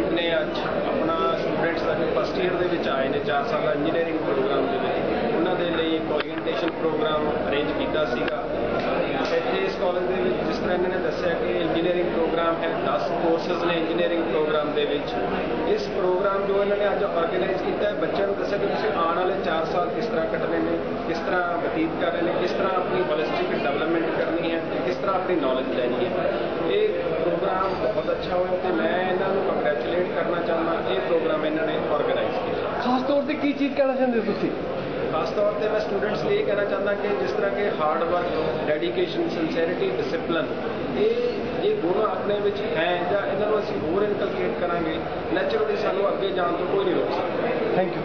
Lead ਨੇ ਅੱਜ ਆਪਣਾ ਸਟੂਡੈਂਟਸ ਦਾ ਫਸਟ ਈਅਰ ਦੇ ਵਿੱਚ ਆਏ ਨੇ 4 ਸਾਲਾ ਇੰਜੀਨੀਅਰਿੰਗ ਪ੍ਰੋਗਰਾਮ ਦੇ ਵਿੱਚ। ਉਹਨਾਂ ਦੇ ਲਈ ਇੱਕ ਓਰੀਐਂਟੇਸ਼ਨ ਪ੍ਰੋਗਰਾਮ ਅਰੇਂਜ ਕੀਤਾ ਸੀਗਾ। ਇੱਥੇ ਇਸ ਕਾਲਜ ਦੇ ਵਿੱਚ ਜਿਸ ਤਰ੍ਹਾਂ ਇਹਨਾਂ ਨੇ ਦੱਸਿਆ ਕਿ ਇੰਜੀਨੀਅਰਿੰਗ ਪ੍ਰੋਗਰਾਮ ਹੈ 10 ਕੋਰਸਸ ਨੇ ਇੰਜੀਨੀਅਰਿੰਗ ਪ੍ਰੋਗਰਾਮ ਦੇ ਵਿੱਚ। ਇਸ ਪ੍ਰੋਗਰਾਮ ਜੋ ਇਹਨਾਂ ਨੇ ਅੱਜ ਆਰਗੇਨਾਈਜ਼ ਕੀਤਾ ਹੈ, ਬੱਚਿਆਂ ਨੂੰ ਦੱਸਿਆ ਕਿ ਤੁਸੀਂ ਆਉਣ ਵਾਲੇ 4 ਸਾਲ ਕਿਸ ਤਰ੍ਹਾਂ ਕੱਟਣੇ ਨੇ, ਕਿਸ ਤਰ੍ਹਾਂ ਬਤੀਤ ਕਰ ਰਹੇ ਨੇ, ਕਿਸ ਤਰ੍ਹਾਂ ਆਪਣੀ ਹੋਲਿਸਟਿਕ ਡਿਵੈਲਪਮੈਂਟ ਕਰਨੀ ਹੈ ਤੇ ਕਿਸ ਤਰ੍ਹਾਂ ਆਪਣੀ ਨੌਲੇਜ ਲੈਣੀ ਹੈ ਇਹ ਪ੍ਰੋਗਰਾਮ ਬਹੁਤ ਅੱਛਾ ਹੋਇਆ ਤੇ ਮੈਂ ਇਹਨਾਂ ਨੂੰ ਕੰਗ੍ਰੈਚੁਲੇਟ ਕਰਨਾ ਚਾਹੁੰਦਾ ਇਹ ਪ੍ਰੋਗਰਾਮ ਇਹਨਾਂ ਨੇ ਆਰਗੇਨਾਈਜ਼ ਕੀਤਾ ਖਾਸ ਤੌਰ ਤੇ ਕੀ ਚੀਜ਼ ਕਹਿਣਾ ਚਾਹੁੰਦੇ ਹੋ ਤੁਸੀਂ? ਖਾਸ ਤੌਰ ਤੇ ਮੈਂ ਸਟੂਡੈਂਟਸ ਲਈ ਕਹਿਣਾ ਚਾਹੁੰਦਾ ਕਿ ਜਿਸ ਤਰ੍ਹਾਂ ਕਿ hard work dedication sincerity discipline ਇਹ ਇਹ ਗੁਣ ਆਪਣੇ ਵਿੱਚ ਹੈ ਜਾਂ ਇਹਨਾਂ ਨੂੰ ਅਸੀਂ ਹੋਰ ਇਨਕਲਕੇਟ ਕਰਾਂਗੇ ਨੈਚੁਰਲੀ ਸਾਨੂੰ ਅੱਗੇ ਜਾਣ ਤੋਂ ਕੋਈ ਨਹੀਂ ਰੋਕ ਸਕਦਾ। Thank you